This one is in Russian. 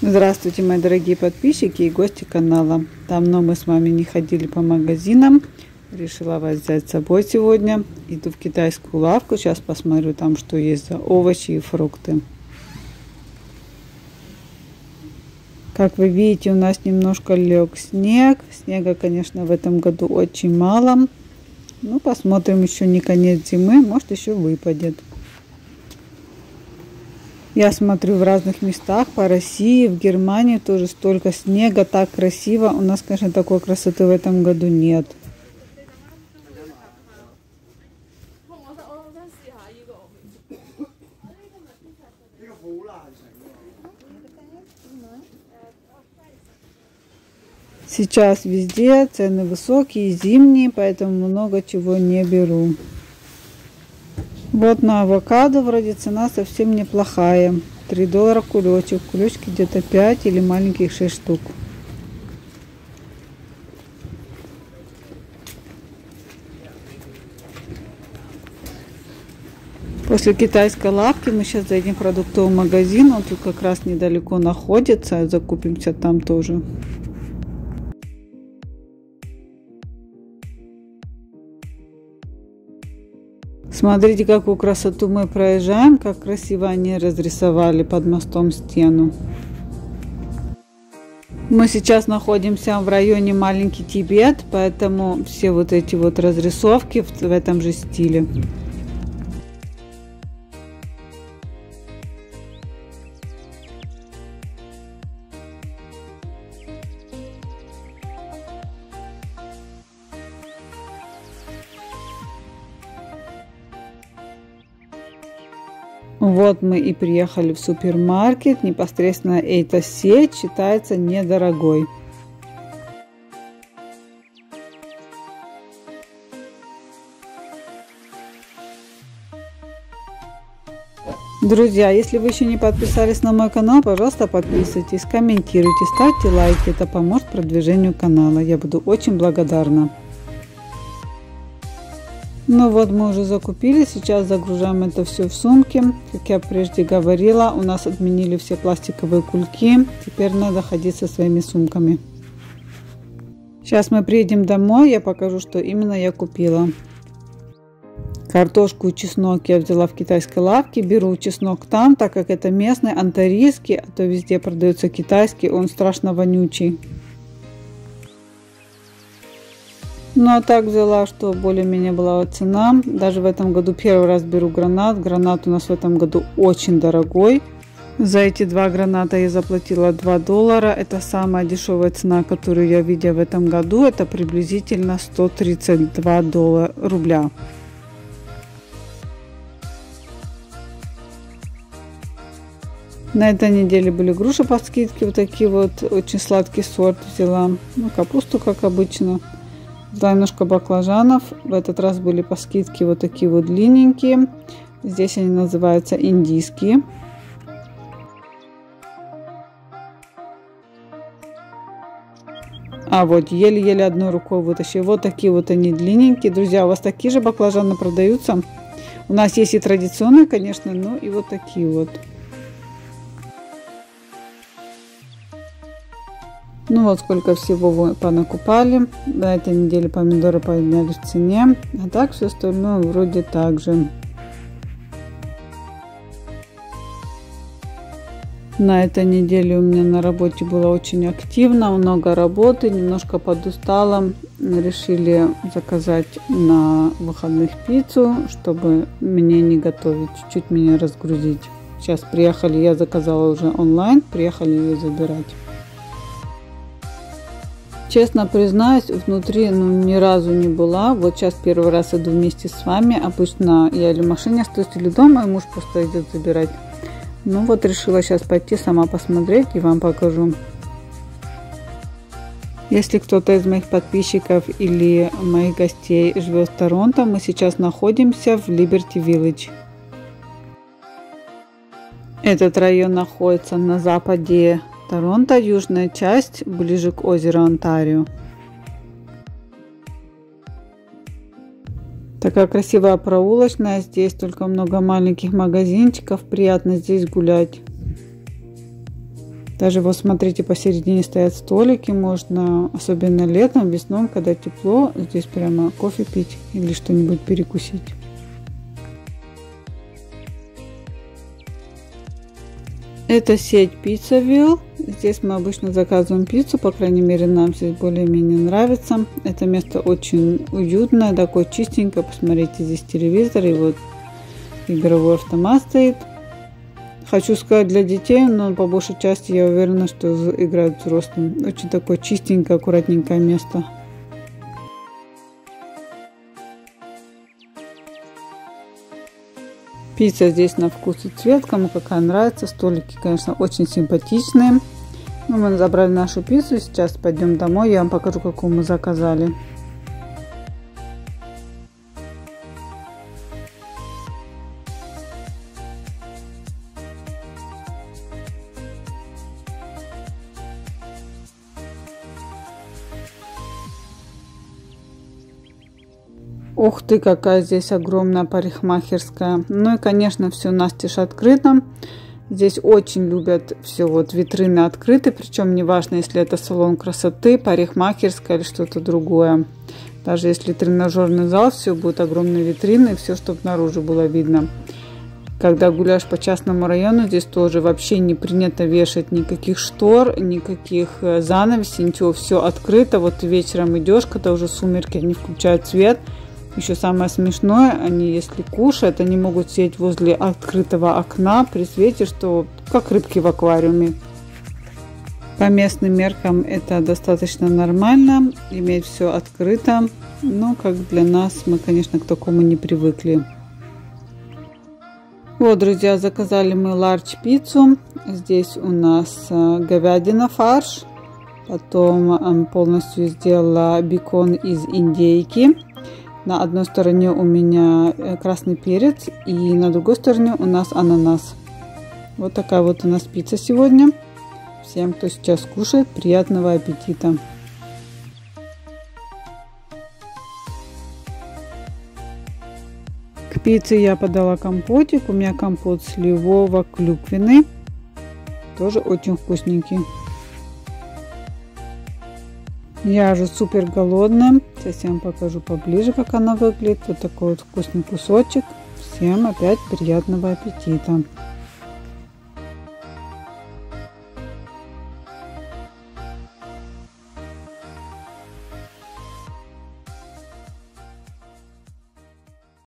Здравствуйте, мои дорогие подписчики и гости канала. Давно мы с вами не ходили по магазинам. Решила вас взять с собой сегодня. Иду в китайскую лавку. Сейчас посмотрю там, что есть за овощи и фрукты. Как вы видите, у нас немножко лег снег. Снега, конечно, в этом году очень мало. Ну, посмотрим, еще не конец зимы, может еще выпадет. Я смотрю в разных местах по России, в Германии тоже столько снега, так красиво. У нас, конечно, такой красоты в этом году нет. Сейчас везде цены высокие, зимние, поэтому много чего не беру. Вот на авокадо вроде цена совсем неплохая. 3 доллара кулечек. Кулечки где-то 5 или маленьких 6 штук. После китайской лавки мы сейчас зайдем в продуктовый магазин. Он тут как раз недалеко находится. Закупимся там тоже. Смотрите, какую красоту мы проезжаем, как красиво они разрисовали под мостом стену. Мы сейчас находимся в районе Маленький Тибет, поэтому все вот эти вот разрисовки в, этом же стиле. Вот мы и приехали в супермаркет. Непосредственно эта сеть считается недорогой. Друзья, если вы еще не подписались на мой канал, пожалуйста, подписывайтесь, комментируйте, ставьте лайки. Это поможет продвижению канала. Я буду очень благодарна. Ну вот мы уже закупили, сейчас загружаем это все в сумки. Как я прежде говорила, у нас отменили все пластиковые кульки. Теперь надо ходить со своими сумками. Сейчас мы приедем домой, я покажу, что именно я купила. Картошку и чеснок я взяла в китайской лавке. Беру чеснок там, так как это местный, антарийский, а то везде продается китайский, он страшно вонючий. Ну а так взяла, что более-менее была цена. Даже в этом году первый раз беру гранат. Гранат у нас в этом году очень дорогой. За эти два граната я заплатила 2 доллара. Это самая дешевая цена, которую я видела в этом году. Это приблизительно 132 доллара, рубля. На этой неделе были груши по скидке. Вот такие вот очень сладкий сорт взяла. Ну, капусту, как обычно. Взяла немножко баклажанов. В этот раз были по скидке вот такие вот длинненькие. Здесь они называются индийские. А вот еле-еле одной рукой вытащили. Вот такие вот они длинненькие. Друзья, у вас такие же баклажаны продаются? У нас есть и традиционные, конечно, но и вот такие вот. Ну вот сколько всего вы понакупали. На этой неделе помидоры поднялись в цене. А так все остальное вроде так же. На этой неделе у меня на работе было очень активно, много работы, немножко подустала. Решили заказать на выходных пиццу, чтобы мне не готовить, чуть-чуть меня разгрузить. Сейчас приехали, я заказала уже онлайн, приехали ее забирать. Честно признаюсь, внутри ну, ни разу не была. Вот сейчас первый раз иду вместе с вами. Обычно я или в машине остаюсь, или дома, и муж просто идет забирать. Ну вот решила сейчас пойти сама посмотреть и вам покажу. Если кто-то из моих подписчиков или моих гостей живет в Торонто, мы сейчас находимся в Liberty Village. Этот район находится на западе Торонто – южная часть, ближе к озеру Онтарио. Такая красивая проулочная. Здесь только много маленьких магазинчиков. Приятно здесь гулять. Даже вот смотрите, посередине стоят столики. Можно, особенно летом, весной, когда тепло, здесь прямо кофе пить или что-нибудь перекусить. Это сеть Pizza Здесь мы обычно заказываем пиццу, по крайней мере нам здесь более-менее нравится. Это место очень уютное, такое чистенькое. Посмотрите, здесь телевизор и вот игровой автомат стоит. Хочу сказать для детей, но по большей части я уверена, что играют взрослые. Очень такое чистенькое, аккуратненькое место. Пицца здесь на вкус и цвет, кому какая нравится. Столики, конечно, очень симпатичные. Ну, мы забрали нашу пиццу, сейчас пойдем домой, я вам покажу, какую мы заказали. Ух ты, какая здесь огромная парикмахерская. Ну и, конечно, все настежь открыто. Здесь очень любят все вот витрины открыты, причем неважно, если это салон красоты, парикмахерская или что-то другое. Даже если тренажерный зал, все будет огромные витрины, все, чтобы наружу было видно. Когда гуляешь по частному району, здесь тоже вообще не принято вешать никаких штор, никаких э, занавесей, ничего, все открыто. Вот вечером идешь, когда уже сумерки, они включают свет – еще самое смешное, они если кушают, они могут сидеть возле открытого окна при свете, что как рыбки в аквариуме. По местным меркам это достаточно нормально, иметь все открыто, но как для нас мы, конечно, к такому не привыкли. Вот, друзья, заказали мы ларч пиццу. Здесь у нас э, говядина фарш. Потом полностью сделала бекон из индейки. На одной стороне у меня э, красный перец и на другой стороне у нас ананас. Вот такая вот у нас пицца сегодня. Всем, кто сейчас кушает, приятного аппетита! К пицце я подала компотик. У меня компот сливово-клюквенный. Тоже очень вкусненький. Я же супер голодная. Сейчас я вам покажу поближе, как она выглядит. Вот такой вот вкусный кусочек. Всем опять приятного аппетита.